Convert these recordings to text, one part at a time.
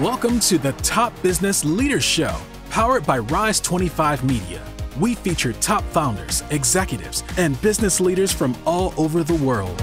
Welcome to the Top Business Leaders Show, powered by Rise 25 Media. We feature top founders, executives, and business leaders from all over the world.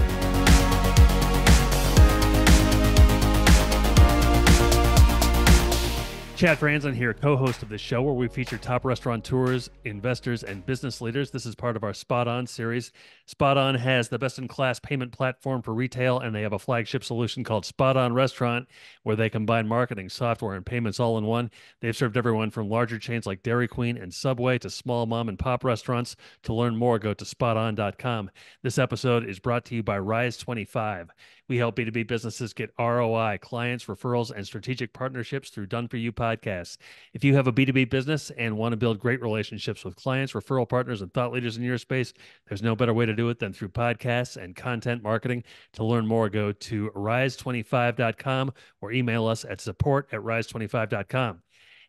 Chad Franzen here, co-host of the show where we feature top restaurateurs, investors, and business leaders. This is part of our SpotOn series. SpotOn has the best-in-class payment platform for retail, and they have a flagship solution called SpotOn Restaurant, where they combine marketing, software, and payments all in one. They've served everyone from larger chains like Dairy Queen and Subway to small mom and pop restaurants. To learn more, go to spoton.com. This episode is brought to you by Rise 25. We help B2B businesses get ROI, clients, referrals, and strategic partnerships through Done For You podcasts. If you have a B2B business and want to build great relationships with clients, referral partners, and thought leaders in your space, there's no better way to do it than through podcasts and content marketing. To learn more, go to rise25.com or email us at support at rise25.com.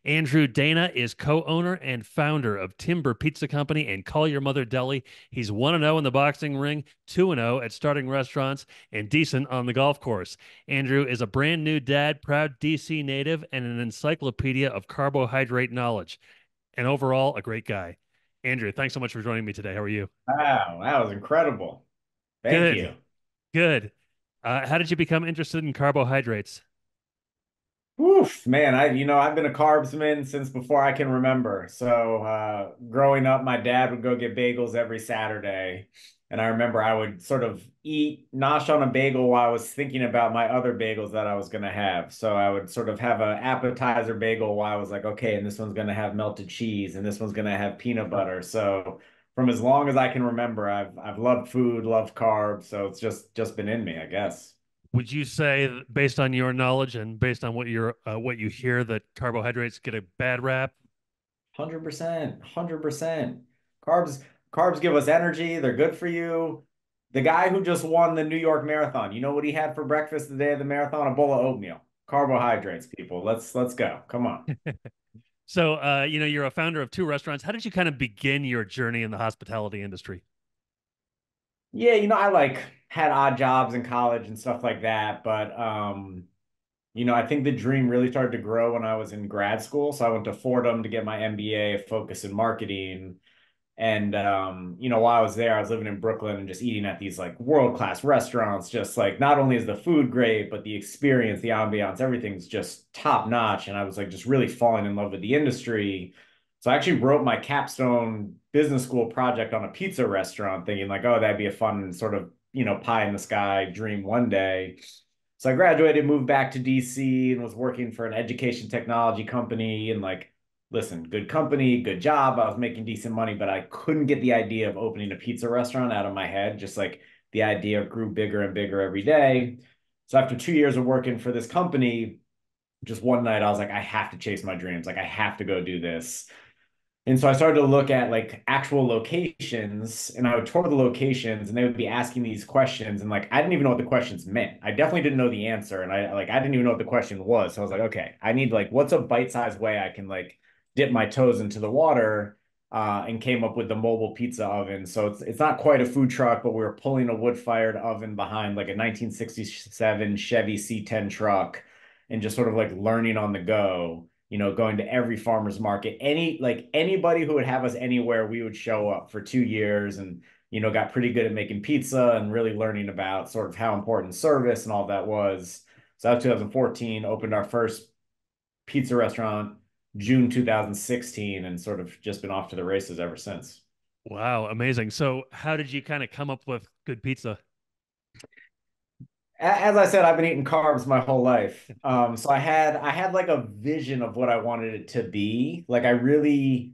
Andrew Dana is co owner and founder of Timber Pizza Company and Call Your Mother Deli. He's 1 0 in the boxing ring, 2 0 at starting restaurants, and decent on the golf course. Andrew is a brand new dad, proud DC native, and an encyclopedia of carbohydrate knowledge. And overall, a great guy. Andrew, thanks so much for joining me today. How are you? Wow, that was incredible. Thank Good. you. Good. Uh, how did you become interested in carbohydrates? Oof, man, I you know I've been a carbsman since before I can remember. So uh, growing up, my dad would go get bagels every Saturday, and I remember I would sort of eat nosh on a bagel while I was thinking about my other bagels that I was gonna have. So I would sort of have an appetizer bagel while I was like, okay, and this one's gonna have melted cheese, and this one's gonna have peanut butter. So from as long as I can remember, I've I've loved food, loved carbs. So it's just just been in me, I guess. Would you say, based on your knowledge and based on what you're uh, what you hear, that carbohydrates get a bad rap? Hundred percent, hundred percent. Carbs, carbs give us energy. They're good for you. The guy who just won the New York Marathon, you know what he had for breakfast the day of the marathon? A bowl of oatmeal. Carbohydrates, people. Let's let's go. Come on. so, uh, you know, you're a founder of two restaurants. How did you kind of begin your journey in the hospitality industry? Yeah, you know, I like had odd jobs in college and stuff like that, but um, you know, I think the dream really started to grow when I was in grad school. So I went to Fordham to get my MBA, focus in marketing. And um, you know, while I was there, I was living in Brooklyn and just eating at these like world-class restaurants. Just like not only is the food great, but the experience, the ambiance, everything's just top notch. And I was like just really falling in love with the industry. So I actually wrote my capstone business school project on a pizza restaurant, thinking like, oh, that'd be a fun sort of you know pie in the sky dream one day. So I graduated, moved back to DC, and was working for an education technology company. And like, listen, good company, good job. I was making decent money, but I couldn't get the idea of opening a pizza restaurant out of my head. Just like the idea grew bigger and bigger every day. So after two years of working for this company, just one night I was like, I have to chase my dreams. Like I have to go do this. And so I started to look at like actual locations and I would tour the locations and they would be asking these questions. And like, I didn't even know what the questions meant. I definitely didn't know the answer. And I like, I didn't even know what the question was. So I was like, okay, I need like, what's a bite-sized way I can like dip my toes into the water uh, and came up with the mobile pizza oven. So it's, it's not quite a food truck, but we were pulling a wood fired oven behind like a 1967 Chevy C10 truck and just sort of like learning on the go you know, going to every farmer's market, any like anybody who would have us anywhere, we would show up for two years and, you know, got pretty good at making pizza and really learning about sort of how important service and all that was. So that was 2014, opened our first pizza restaurant June 2016 and sort of just been off to the races ever since. Wow, amazing. So how did you kind of come up with good pizza? As I said, I've been eating carbs my whole life. Um, so I had I had like a vision of what I wanted it to be. Like I really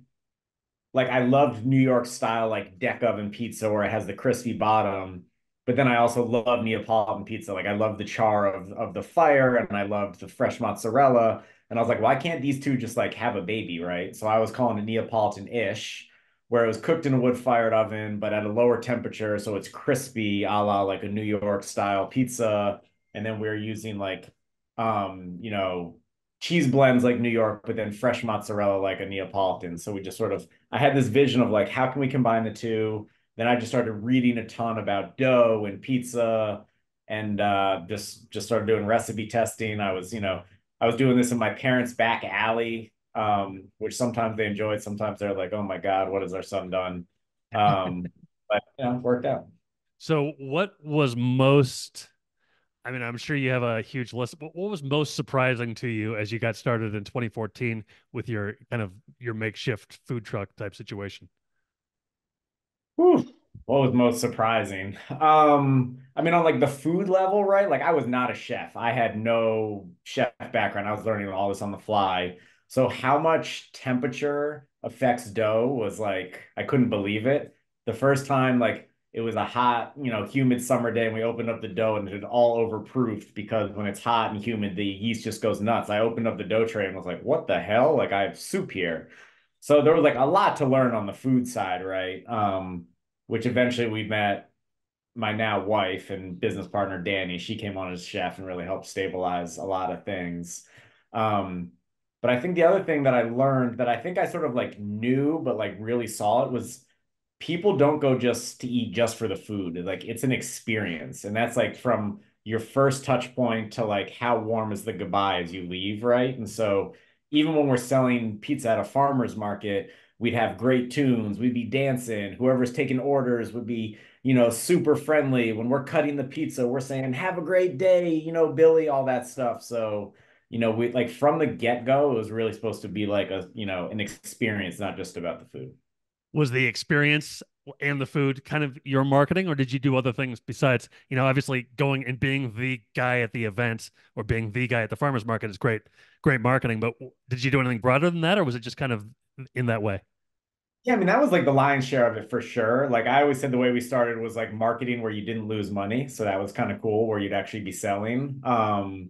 like I loved New York style like deck oven pizza where it has the crispy bottom. But then I also love Neapolitan pizza. Like I love the char of of the fire and I loved the fresh mozzarella. And I was like, why can't these two just like have a baby, right? So I was calling it Neapolitan-ish where it was cooked in a wood fired oven, but at a lower temperature. So it's crispy, a la like a New York style pizza. And then we are using like, um, you know, cheese blends like New York, but then fresh mozzarella like a Neapolitan. So we just sort of, I had this vision of like, how can we combine the two? Then I just started reading a ton about dough and pizza and uh, just just started doing recipe testing. I was, you know, I was doing this in my parents' back alley, um, which sometimes they enjoyed, sometimes they're like, "Oh my God, what has our son done?" Um, but you know, worked out. So, what was most? I mean, I'm sure you have a huge list, but what was most surprising to you as you got started in 2014 with your kind of your makeshift food truck type situation? Whew. What was most surprising? Um, I mean, on like the food level, right? Like I was not a chef. I had no chef background. I was learning all this on the fly. So how much temperature affects dough was like I couldn't believe it. The first time, like it was a hot, you know, humid summer day, and we opened up the dough and it had all overproofed because when it's hot and humid, the yeast just goes nuts. I opened up the dough tray and was like, what the hell? Like I have soup here. So there was like a lot to learn on the food side, right? Um, which eventually we met my now wife and business partner Danny. She came on as chef and really helped stabilize a lot of things. Um, but I think the other thing that I learned that I think I sort of like knew but like really saw it was people don't go just to eat just for the food. Like it's an experience, and that's like from your first touch point to like how warm is the goodbye as you leave, right? And so even when we're selling pizza at a farmer's market, we'd have great tunes we'd be dancing whoever's taking orders would be you know super friendly when we're cutting the pizza we're saying have a great day you know billy all that stuff so you know we like from the get-go it was really supposed to be like a you know an experience not just about the food was the experience and the food kind of your marketing or did you do other things besides you know obviously going and being the guy at the event or being the guy at the farmers market is great great marketing but did you do anything broader than that or was it just kind of in that way yeah, I mean, that was like the lion's share of it for sure. Like I always said, the way we started was like marketing where you didn't lose money. So that was kind of cool where you'd actually be selling. Um,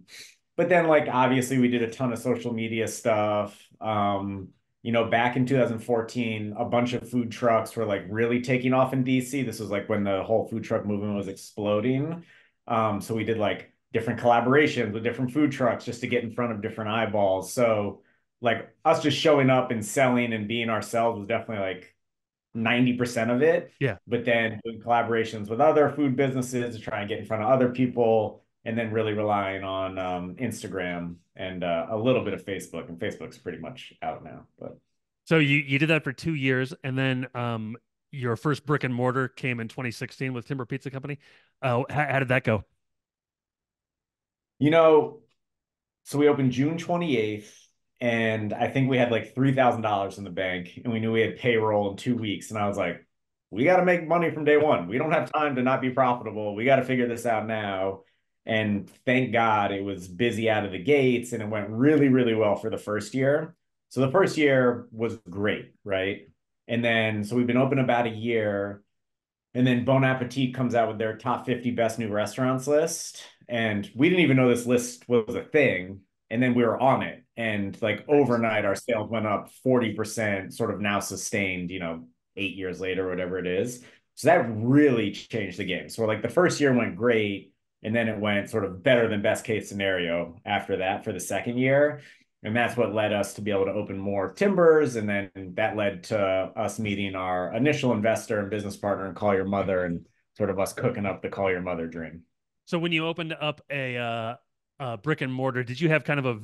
but then like obviously we did a ton of social media stuff. Um, you know, back in 2014, a bunch of food trucks were like really taking off in DC. This was like when the whole food truck movement was exploding. Um, so we did like different collaborations with different food trucks just to get in front of different eyeballs. So like us just showing up and selling and being ourselves was definitely like 90% of it. Yeah. But then doing collaborations with other food businesses to try and get in front of other people and then really relying on um, Instagram and uh, a little bit of Facebook and Facebook's pretty much out now. But so you you did that for two years and then um, your first brick and mortar came in 2016 with Timber Pizza Company. Uh, how, how did that go? You know, so we opened June 28th and I think we had like three thousand dollars in the bank, and we knew we had payroll in two weeks. And I was like, we got to make money from day one. We don't have time to not be profitable. We got to figure this out now. And thank God it was busy out of the gates, and it went really, really well for the first year. So the first year was great, right? And then so we've been open about a year, and then Bon Appetit comes out with their top 50 best new restaurants list. And we didn't even know this list was a thing. And then we were on it and like overnight our sales went up 40% sort of now sustained you know eight years later whatever it is so that really changed the game so like the first year went great and then it went sort of better than best case scenario after that for the second year. And that's what led us to be able to open more timbers. And then that led to us meeting our initial investor and business partner and call your mother and sort of us cooking up the call your mother dream. So when you opened up a uh, brick and mortar, did you have kind of a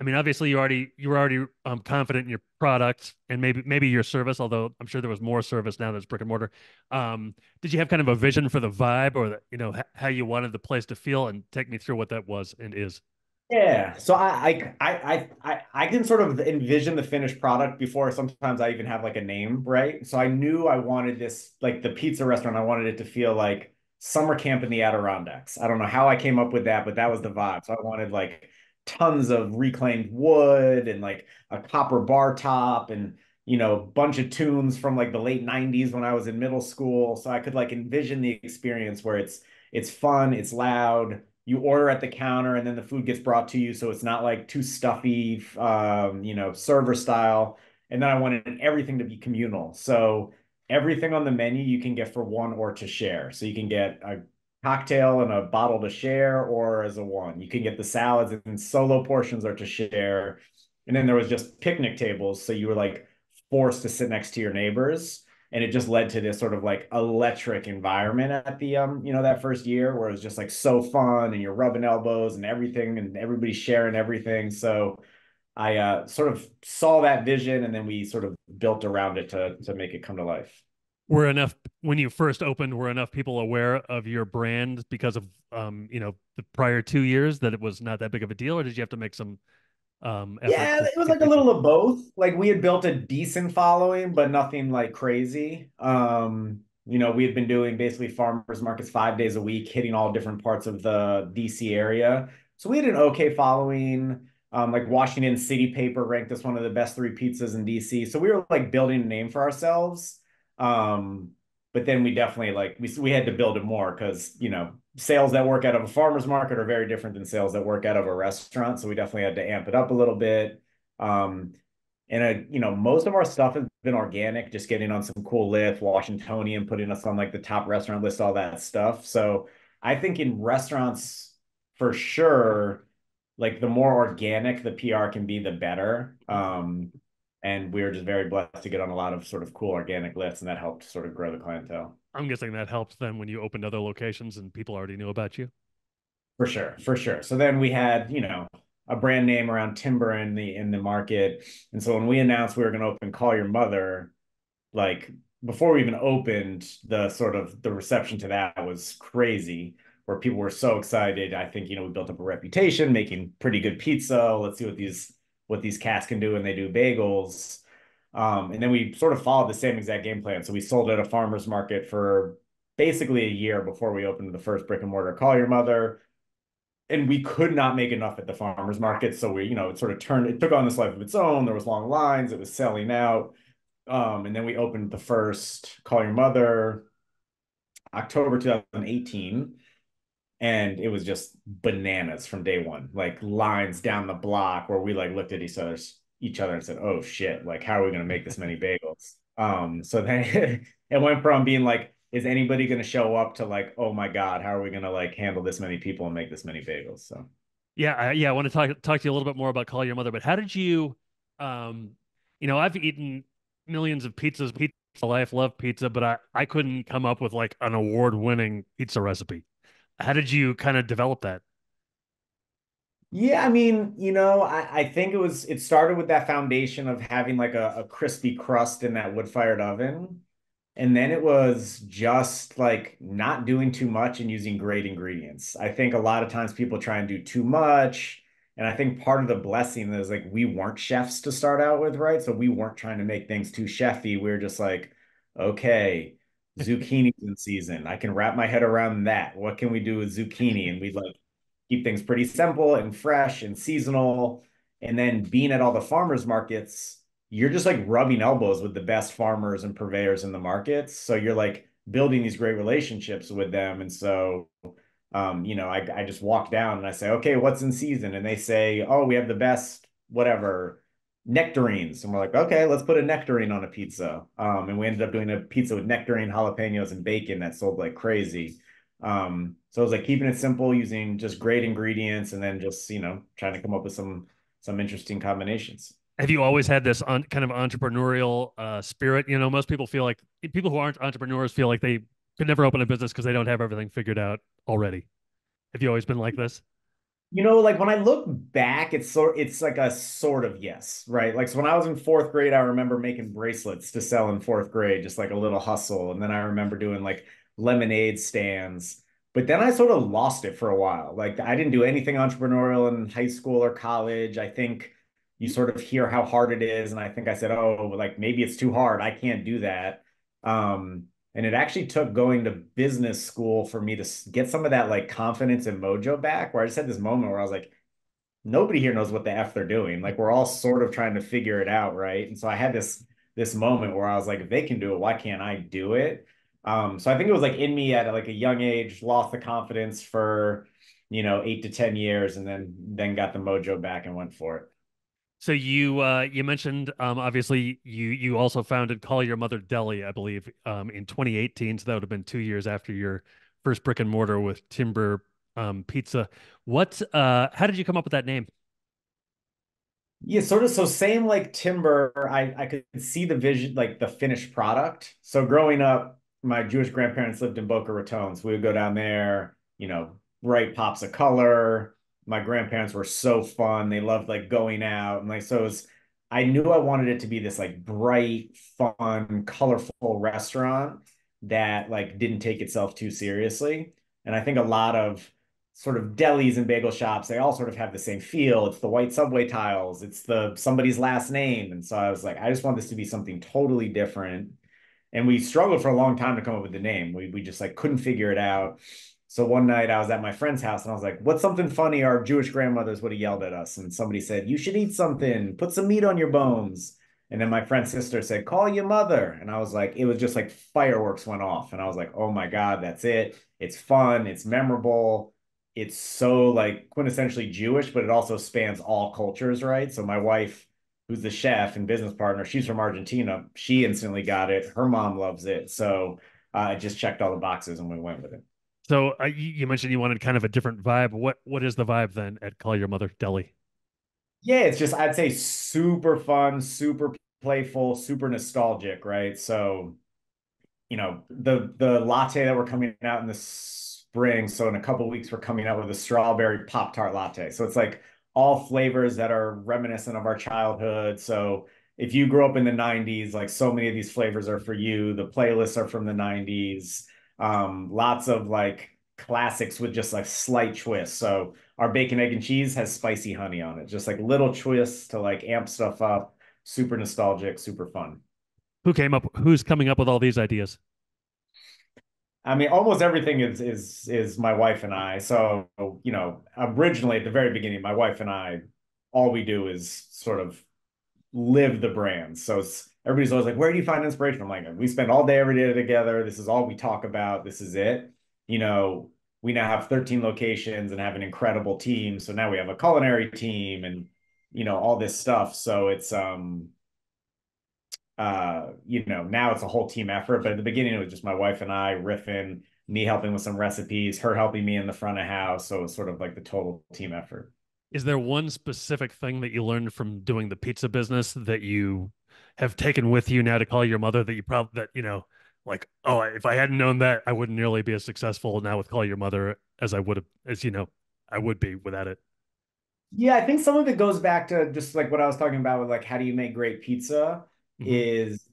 I mean, obviously you already you were already um, confident in your product and maybe maybe your service, although I'm sure there was more service now that's brick and mortar. Um, did you have kind of a vision for the vibe or the, you know how you wanted the place to feel? And take me through what that was and is. Yeah, so I I I I I can sort of envision the finished product before sometimes I even have like a name, right? So I knew I wanted this like the pizza restaurant. I wanted it to feel like summer camp in the Adirondacks. I don't know how I came up with that, but that was the vibe. So I wanted like tons of reclaimed wood and like a copper bar top and you know a bunch of tunes from like the late 90s when I was in middle school. So I could like envision the experience where it's it's fun it's loud you order at the counter and then the food gets brought to you. So it's not like too stuffy um, you know server style. And then I wanted everything to be communal. So everything on the menu you can get for one or to share. So you can get a cocktail and a bottle to share or as a one. You can get the salads and solo portions are to share. And then there was just picnic tables. So you were like forced to sit next to your neighbors. and it just led to this sort of like electric environment at the um you know that first year where it was just like so fun and you're rubbing elbows and everything and everybody's sharing everything so i uh sort of saw that vision and then we sort of built around it to to make it come to life were enough when you first opened were enough people aware of your brand because of um you know the prior two years that it was not that big of a deal or did you have to make some um yeah it was like a little of both. Like we had built a decent following but nothing like crazy. Um you know we had been doing basically farmers markets five days a week hitting all different parts of the dc area. So we had an okay following. Um, like washington city paper ranked us one of the best three pizzas in dc so we were like building a name for ourselves um but then we definitely like we, we had to build it more because you know sales that work out of a farmer's market are very different than sales that work out of a restaurant. So we definitely had to amp it up a little bit. Um, and uh, you know, most of our stuff has been organic, just getting on some cool lists, Washingtonian, putting us on like the top restaurant list, all that stuff. So I think in restaurants, for sure, like the more organic the PR can be, the better. Um, and we were just very blessed to get on a lot of sort of cool organic lists, and that helped sort of grow the clientele. I'm guessing that helped then when you opened other locations and people already knew about you. For sure, for sure. So then we had, you know, a brand name around timber in the in the market. And so when we announced we were going to open Call Your Mother, like before we even opened, the sort of the reception to that was crazy, where people were so excited. I think, you know, we built up a reputation making pretty good pizza. Let's see what these what these cats can do when they do bagels. Um, and then we sort of followed the same exact game plan. So we sold at a farmer's market for basically a year before we opened the first brick and mortar Call Your Mother. And we could not make enough at the farmer's market. So we, you know, it sort of turned, it took on this life of its own. There was long lines, it was selling out. Um, and then we opened the first Call Your Mother October 2018 and it was just bananas from day one like lines down the block where we like looked at each other's each other and said, "Oh shit! Like, how are we going to make this many bagels?" Um, so then it went from being like, "Is anybody going to show up?" to like, "Oh my god, how are we going to like handle this many people and make this many bagels?" So, yeah, I, yeah, I want to talk talk to you a little bit more about Call Your Mother. But how did you, um, you know, I've eaten millions of pizzas, pizza life, love pizza, but I I couldn't come up with like an award winning pizza recipe. How did you kind of develop that? Yeah, I mean, you know, I, I think it was it started with that foundation of having like a, a crispy crust in that wood-fired oven. And then it was just like not doing too much and using great ingredients. I think a lot of times people try and do too much. And I think part of the blessing is like we weren't chefs to start out with, right? So we weren't trying to make things too chefy. We were just like, okay, zucchini's in season. I can wrap my head around that. What can we do with zucchini? And we'd like keep things pretty simple and fresh and seasonal. And then being at all the farmers markets, you're just like rubbing elbows with the best farmers and purveyors in the markets. So you're like building these great relationships with them. And so, um, you know, I, I just walk down and I say, okay, what's in season? And they say, oh, we have the best, whatever, nectarines. And we're like, okay, let's put a nectarine on a pizza. Um, and we ended up doing a pizza with nectarine, jalapenos, and bacon that sold like crazy. Um, so it was like keeping it simple, using just great ingredients, and then just you know trying to come up with some some interesting combinations. Have you always had this un- kind of entrepreneurial uh, spirit? You know, most people feel like people who aren't entrepreneurs feel like they could never open a business because they don't have everything figured out already. Have you always been like this? You know, like when I look back, it's sort it's like a sort of yes, right? Like so when I was in fourth grade, I remember making bracelets to sell in fourth grade, just like a little hustle. And then I remember doing like lemonade stands. But then I sort of lost it for a while. Like I didn't do anything entrepreneurial in high school or college. I think you sort of hear how hard it is. And I think I said, oh, like maybe it's too hard. I can't do that. Um, and it actually took going to business school for me to get some of that like confidence and mojo back, where I just had this moment where I was like, nobody here knows what the F they're doing. Like we're all sort of trying to figure it out. Right. And so I had this this moment where I was like, if they can do it, why can't I do it? Um, so I think it was like in me at like a young age, lost the confidence for, you know, eight to 10 years and then, then got the mojo back and went for it. So you uh, you mentioned um, obviously you you also founded Call Your Mother Deli, I believe, um, in 2018. So that would have been two years after your first brick and mortar with Timber um, Pizza. What? Uh, how did you come up with that name? Yeah, sort of. So same like timber. I I could see the vision, like the finished product. So growing up, my Jewish grandparents lived in Boca Raton, so we would go down there. You know, bright pops of color. My grandparents were so fun. They loved like going out and like so. It was, I knew I wanted it to be this like bright, fun, colorful restaurant that like didn't take itself too seriously. And I think a lot of sort of delis and bagel shops, they all sort of have the same feel. It's the white subway tiles, it's the somebody's last name. And so I was like, I just want this to be something totally different. And we struggled for a long time to come up with the name. We we just like couldn't figure it out. So one night I was at my friend's house and I was like, what's something funny our Jewish grandmothers would have yelled at us? And somebody said, you should eat something, put some meat on your bones. And then my friend's sister said, call your mother. And I was like, it was just like fireworks went off. And I was like, oh my God, that's it. It's fun. It's memorable it's so like quintessentially Jewish, but it also spans all cultures, right? So my wife, who's the chef and business partner, she's from Argentina. She instantly got it. Her mom loves it. So uh, I just checked all the boxes and we went with it. So uh, you mentioned you wanted kind of a different vibe. What what is the vibe then at Call Your Mother Deli? Yeah, it's just I'd say super fun, super playful, super nostalgic, right? So, you know, the the latte that we're coming out in the spring. So in a couple weeks, we're coming out with a strawberry Pop Tart latte. So it's like all flavors that are reminiscent of our childhood. So if you grew up in the 90s, like so many of these flavors are for you. The playlists are from the 90s. Um, lots of like classics with just like slight twists. So our bacon, egg, and cheese has spicy honey on it, just like little twists to like amp stuff up. Super nostalgic, super fun. Who came up? Who's coming up with all these ideas? I mean, almost everything is is is my wife and I. So, you know, originally at the very beginning, my wife and I, all we do is sort of live the brand. So it's everybody's always like, where do you find inspiration? I'm like, we spend all day every day together. This is all we talk about. This is it. You know, we now have 13 locations and have an incredible team. So now we have a culinary team and you know all this stuff. So it's um uh, you know, now it's a whole team effort. But at the beginning, it was just my wife and I riffing, me helping with some recipes, her helping me in the front of house. So it was sort of like the total team effort. Is there one specific thing that you learned from doing the pizza business that you have taken with you now to call your mother that you probably that you know like oh if I hadn't known that I wouldn't nearly be as successful now with call your mother as I would have as you know I would be without it. Yeah, I think some of it goes back to just like what I was talking about with like how do you make great pizza mm-hmm. is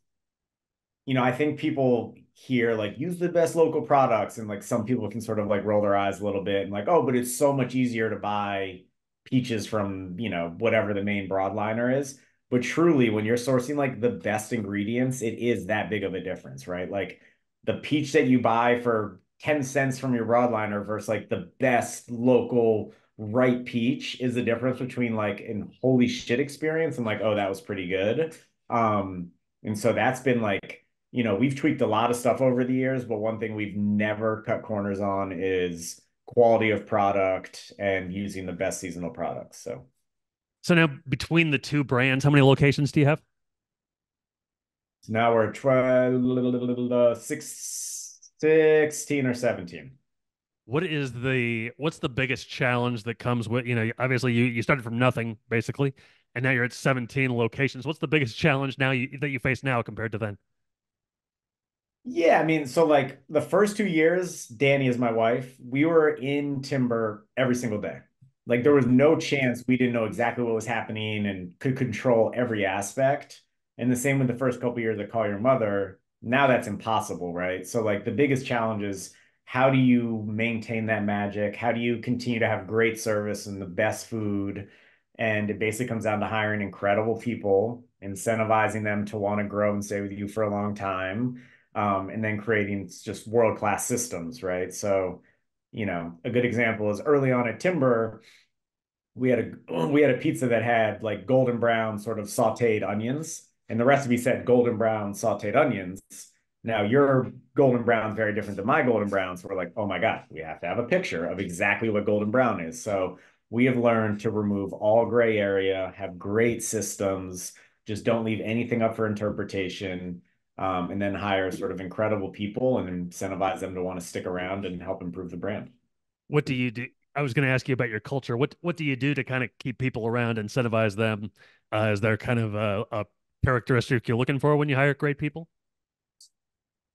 you know, I think people hear like use the best local products and like some people can sort of like roll their eyes a little bit and like, oh, but it's so much easier to buy peaches from, you know, whatever the main broadliner is. But truly, when you're sourcing like the best ingredients, it is that big of a difference, right? Like the peach that you buy for 10 cents from your broadliner versus like the best local right peach is the difference between like an holy shit experience and like, oh, that was pretty good um, and so that's been like, you know, we've tweaked a lot of stuff over the years, but one thing we've never cut corners on is quality of product and using the best seasonal products. So, so now between the two brands, how many locations do you have? So now we're 12, uh, six, 16 or 17 what is the what's the biggest challenge that comes with you know obviously you you started from nothing basically and now you're at 17 locations. What's the biggest challenge now you, that you face now compared to then? Yeah, I mean, so like the first two years, Danny is my wife. We were in timber every single day. Like there was no chance we didn't know exactly what was happening and could control every aspect. And the same with the first couple years at Call Your Mother. Now that's impossible, right? So like the biggest challenge is how do you maintain that magic? How do you continue to have great service and the best food? And it basically comes down to hiring incredible people, incentivizing them to want to grow and stay with you for a long time, um, and then creating just world class systems, right? So, you know, a good example is early on at Timber, we had a we had a pizza that had like golden brown sort of sautéed onions, and the recipe said golden brown sautéed onions. Now your golden brown is very different than my golden brown, so we're like, oh my god, we have to have a picture of exactly what golden brown is. So we have learned to remove all gray area, have great systems, just don't leave anything up for interpretation, um, and then hire sort of incredible people and incentivize them to want to stick around and help improve the brand. What do you do? I was going to ask you about your culture. What what do you do to kind of keep people around, incentivize them? Uh, is there kind of a, a characteristic you're looking for when you hire great people?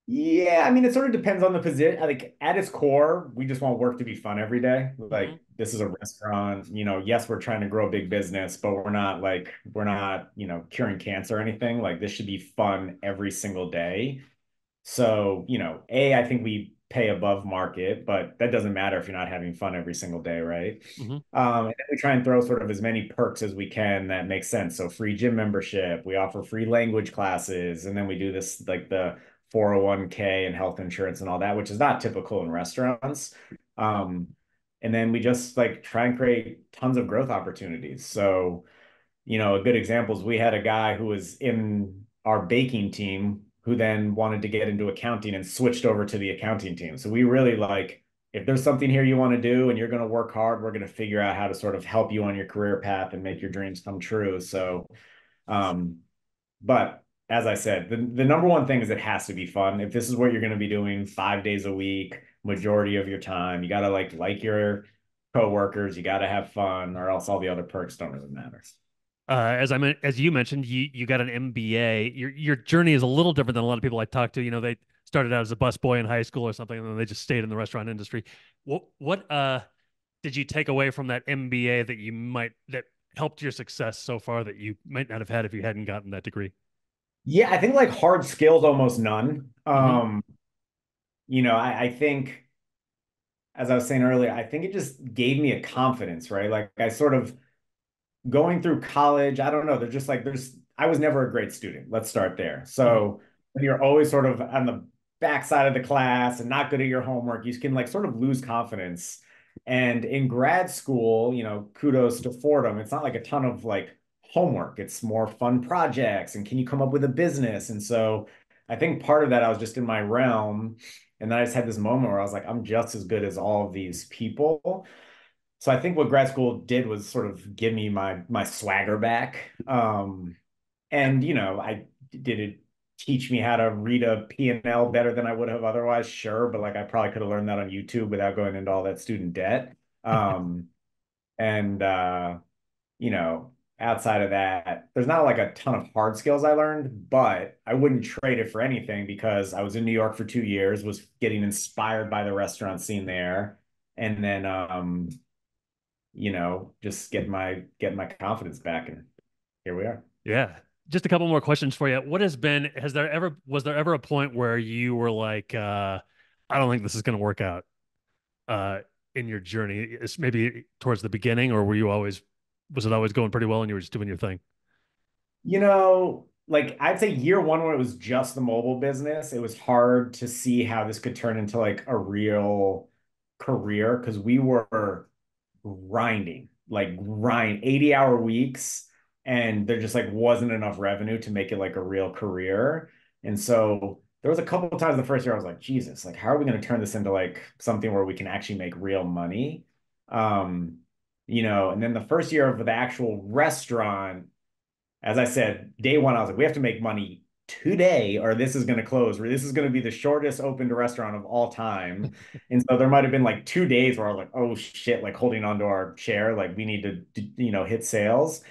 Yeah, I mean, it sort of depends on the position. Like at its core, we just want work to be fun every day. Like mm-hmm. this is a restaurant, you know, yes, we're trying to grow a big business, but we're not like we're not, you know, curing cancer or anything. Like this should be fun every single day. So, you know, A, I think we pay above market, but that doesn't matter if you're not having fun every single day, right? Mm-hmm. Um, and we try and throw sort of as many perks as we can that make sense. So free gym membership, we offer free language classes, and then we do this like the 401k and health insurance and all that, which is not typical in restaurants. Um, and then we just like try and create tons of growth opportunities. So, you know, a good example is we had a guy who was in our baking team who then wanted to get into accounting and switched over to the accounting team. So we really like if there's something here you want to do and you're going to work hard, we're going to figure out how to sort of help you on your career path and make your dreams come true. So, um, but as I said, the, the number one thing is it has to be fun. If this is what you're going to be doing five days a week, majority of your time, you got to like like your coworkers, you got to have fun, or else all the other perks don't really matter. Uh, as I as you mentioned, you you got an MBA. Your your journey is a little different than a lot of people I talk to. You know, they started out as a busboy in high school or something, and then they just stayed in the restaurant industry. What what uh did you take away from that MBA that you might that helped your success so far that you might not have had if you hadn't gotten that degree? Yeah, I think like hard skills, almost none. Mm-hmm. Um, you know, I, I think, as I was saying earlier, I think it just gave me a confidence, right? Like I sort of going through college, I don't know, they're just like there's I was never a great student. Let's start there. So mm-hmm. when you're always sort of on the backside of the class and not good at your homework, you can like sort of lose confidence. And in grad school, you know, kudos to Fordham. It's not like a ton of like homework. It's more fun projects and can you come up with a business? And so I think part of that I was just in my realm. And then I just had this moment where I was like, I'm just as good as all of these people. So I think what grad school did was sort of give me my my swagger back. Um, and you know, I did it teach me how to read a P&L better than I would have otherwise, sure, but like I probably could have learned that on YouTube without going into all that student debt. Um, and uh, you know, outside of that, there's not like a ton of hard skills I learned, but I wouldn't trade it for anything because I was in New York for two years, was getting inspired by the restaurant scene there. And then, um, you know, just get my, get my confidence back. And here we are. Yeah. Just a couple more questions for you. What has been, has there ever, was there ever a point where you were like, uh, I don't think this is going to work out, uh, in your journey? It's maybe towards the beginning, or were you always was it always going pretty well and you were just doing your thing? You know, like I'd say year one when it was just the mobile business, it was hard to see how this could turn into like a real career because we were grinding, like grind 80 hour weeks, and there just like wasn't enough revenue to make it like a real career. And so there was a couple of times the first year I was like, Jesus, like how are we going to turn this into like something where we can actually make real money? Um, you know, and then the first year of the actual restaurant, as I said, day one, I was like, we have to make money today or this is going to close or this is going to be the shortest opened restaurant of all time. And so there might have been like two days where i was like oh shit like holding onto our chair like we need to you know hit sales.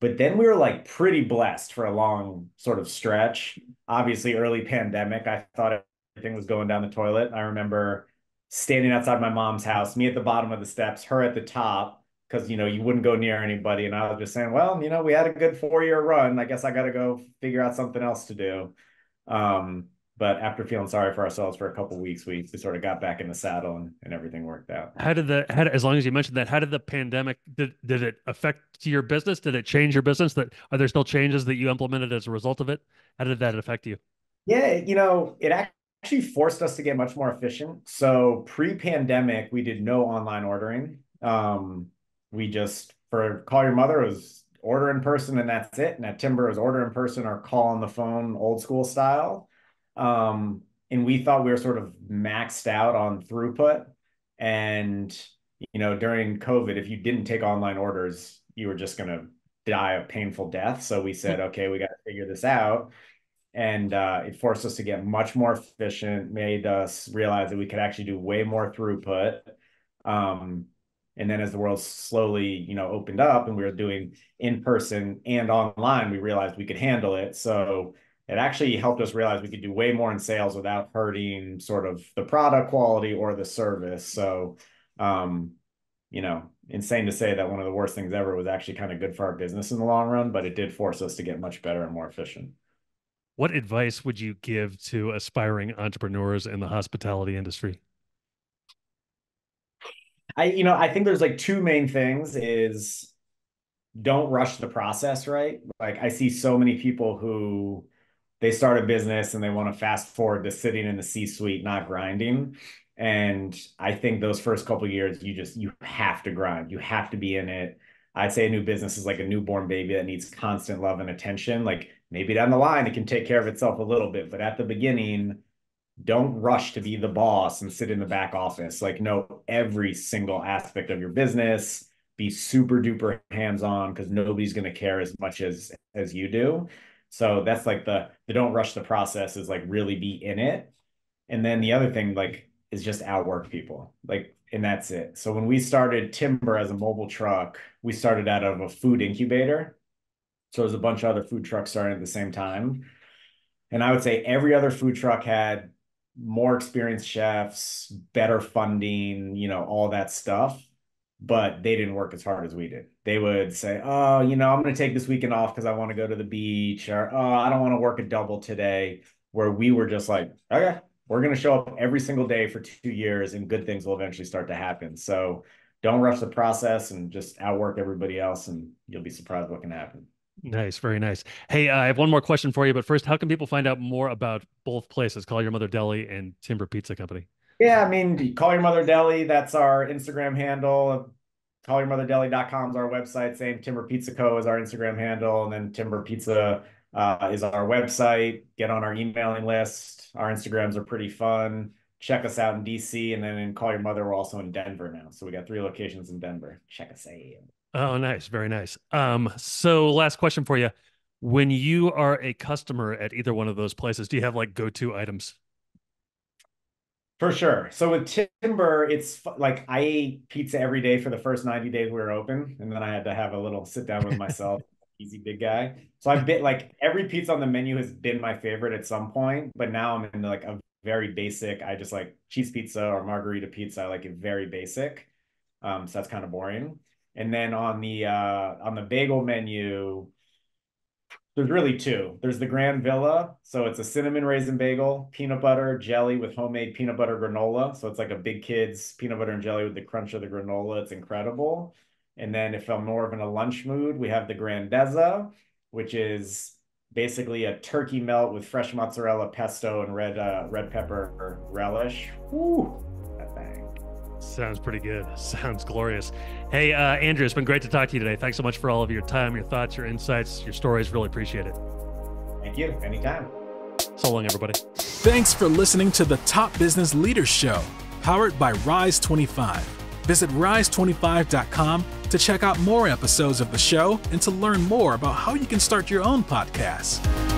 But then we were like pretty blessed for a long sort of stretch. Obviously early pandemic i thought everything was going down the toilet. I remember standing outside my mom's house me at the bottom of the steps her at the top because you know you wouldn't go near anybody. And i was just saying well you know we had a good four year run. I guess i got to go figure out something else to do. Um, but after feeling sorry for ourselves for a couple weeks we, we sort of got back in the saddle and, and everything worked out. How did the how, as long as you mentioned that how did the pandemic did, did it affect your business? Did it change your business? That are there still changes that you implemented as a result of it? How did that affect you? Yeah you know it actually forced us to get much more efficient. So pre-pandemic we did no online ordering. Um, we just for call your mother was order in person and that's it. And at Timber was order in person or call on the phone, old school style. Um, and we thought we were sort of maxed out on throughput. And you know, during COVID, if you didn't take online orders, you were just gonna die a painful death. So we said, okay, we got to figure this out. And uh, it forced us to get much more efficient, made us realize that we could actually do way more throughput. Um, And then as the world slowly, you know, opened up and we were doing in person and online, we realized we could handle it. So it actually helped us realize we could do way more in sales without hurting sort of the product quality or the service. So, um, you know, insane to say that one of the worst things ever was actually kind of good for our business in the long run, but it did force us to get much better and more efficient. What advice would you give to aspiring entrepreneurs in the hospitality industry? I, you know, I think there's like two main things is don't rush the process, right? Like I see so many people who they start a business and they want to fast forward to sitting in the C-suite, not grinding. And I think those first couple years, you just you have to grind. You have to be in it. I'd say a new business is like a newborn baby that needs constant love and attention. Like maybe down the line it can take care of itself a little bit, but at the beginning, don't rush to be the boss and sit in the back office. Like know every single aspect of your business. Be super duper hands on because nobody's going to care as much as as you do. So that's like the the don't rush the process is like really be in it. And then the other thing like is just outwork people. Like and that's it. So when we started Timber as a mobile truck, we started out of a food incubator. So there's a bunch of other food trucks starting at the same time. And I would say every other food truck had more experienced chefs, better funding, you know, all that stuff. But they didn't work as hard as we did. They would say, Oh, you know, I'm going to take this weekend off because I want to go to the beach, or Oh, I don't want to work a double today. Where we were just like, Okay, we're going to show up every single day for two years and good things will eventually start to happen. So don't rush the process and just outwork everybody else, and you'll be surprised what can happen. Nice, very nice. Hey, uh, I have one more question for you, but first, how can people find out more about both places, Call Your Mother Deli and Timber Pizza Company? Yeah, I mean, Call Your Mother Deli, that's our Instagram handle. CallYourMotherDeli.com is our website. Same Timber Pizza Co. is our Instagram handle. And then Timber Pizza uh, is our website. Get on our emailing list. Our Instagrams are pretty fun. Check us out in DC. And then in Call Your Mother, we're also in Denver now. So we got three locations in Denver. Check us out. Oh, nice. Very nice. Um, so last question for you. When you are a customer at either one of those places, do you have like go-to items? For sure. So with Timber, it's like I ate pizza every day for the first 90 days we were open. And then I had to have a little sit down with myself. Easy big guy. So I've been like every pizza on the menu has been my favorite at some point, but now I'm in like a very basic. I just like cheese pizza or margherita pizza. I like it very basic. Um, so that's kind of boring. And then on the uh, on the bagel menu, there's really two. There's the Grand Villa, so it's a cinnamon raisin bagel, peanut butter jelly with homemade peanut butter granola. So it's like a big kid's peanut butter and jelly with the crunch of the granola. It's incredible. And then if I'm more of in a lunch mood, we have the Grandezza, which is basically a turkey melt with fresh mozzarella, pesto, and red uh, red pepper relish. Sounds pretty good. Sounds glorious. Hey, uh, Andrew, it's been great to talk to you today. Thanks so much for all of your time, your thoughts, your insights, your stories. Really appreciate it. Thank you. Anytime. So long, everybody. Thanks for listening to the Top Business Leaders Show, powered by Rise 25. Visit rise25.com to check out more episodes of the show and to learn more about how you can start your own podcast.